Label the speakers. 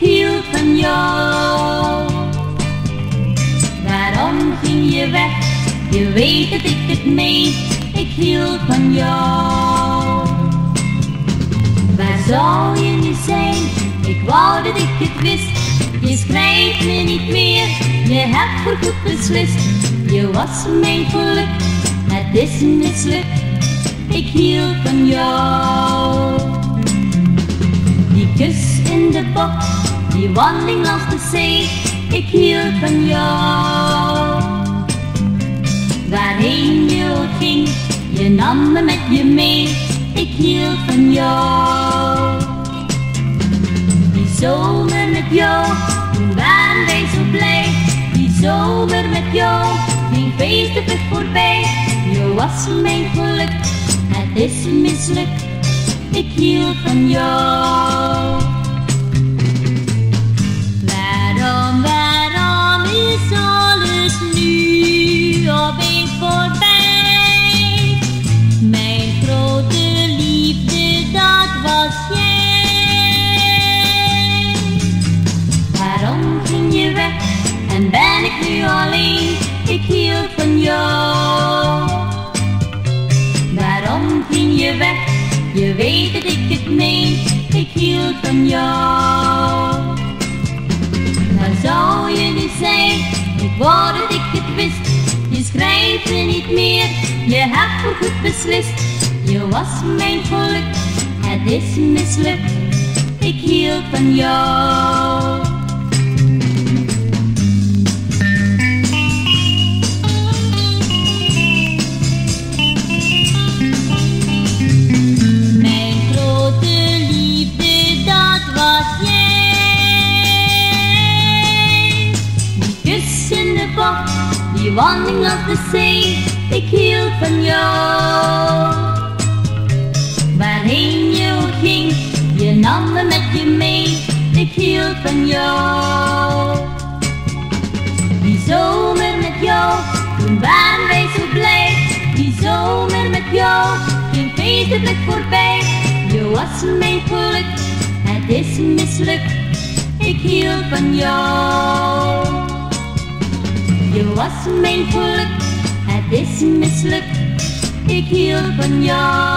Speaker 1: hield van jou. Waarom ging je weg? Je weet dat ik het meen, ik hield van jou. Waar zou je nu zijn? Ik wou dat ik het wist. Je schrijft me niet meer, je hebt voorgoed beslist. Je was mijn geluk, het is mislukt. Ik hield van jou. Die kus in de bocht, die wandeling langs de zee. Ik hield van jou. Waarheen je ook ging, je nam me met je mee. Ik hield van jou. Die zomer met jou, toen waren wij zo blij. Die zomer met jou, ging feestelijk voorbij. Je was mijn geluk, het is mislukt. Ik hield van jou. Ben ik nu alleen? Ik hield van jou. Waarom ging je weg? Je weet dat ik het meen, ik hield van jou. Waar zou je nu zijn? Ik wou dat ik het wist. Je schrijft me niet meer, je hebt voorgoed beslist. Je was mijn geluk, het is mislukt. Ik hield van jou. Die wandeling langs de zee. Ik hield van jou. Waarheen je ging, je nam me met je mee. Ik hield van jou. Die zomer met jou, toen waren wij zo blij. Die zomer met jou, ging feestelijk voorbij. Je was mijn geluk, het is mislukt. Ik hield van jou. Je was mijn geluk, het is mislukt. Ik hield van jou.